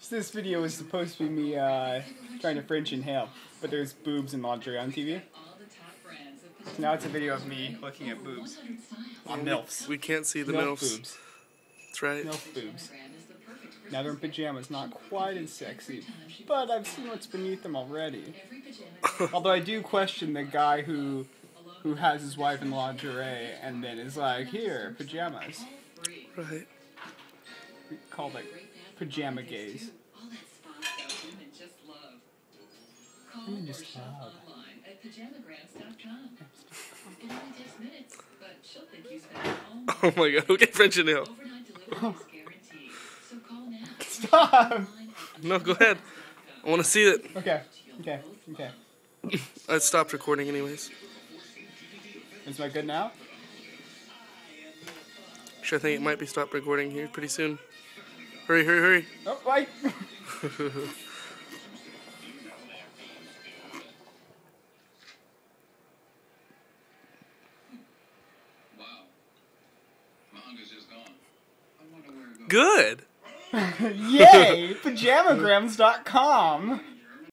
So this video was supposed to be me uh, trying to French inhale, but there's boobs and lingerie on TV. So now it's a video of me looking at boobs. On MILFs. We can't see the MILF MILFs. boobs. That's right. MILF boobs. Now they're in pajamas, not quite as sexy, but I've seen what's beneath them already. Although I do question the guy who who has his wife in lingerie and then is like, here, pajamas. Right. We call it pajama gaze. Women just love. Oh my god, okay, French inhale. Stop! No, go ahead. I want to see it. Okay, okay, okay. I stopped recording anyways. Is my good now? Actually, I think it might be stopped recording here pretty soon. Hurry, hurry, hurry. Oh, right. Wow. My hunger's just gone. I wonder where it goes. Good. Yay! Pajamagrams.com.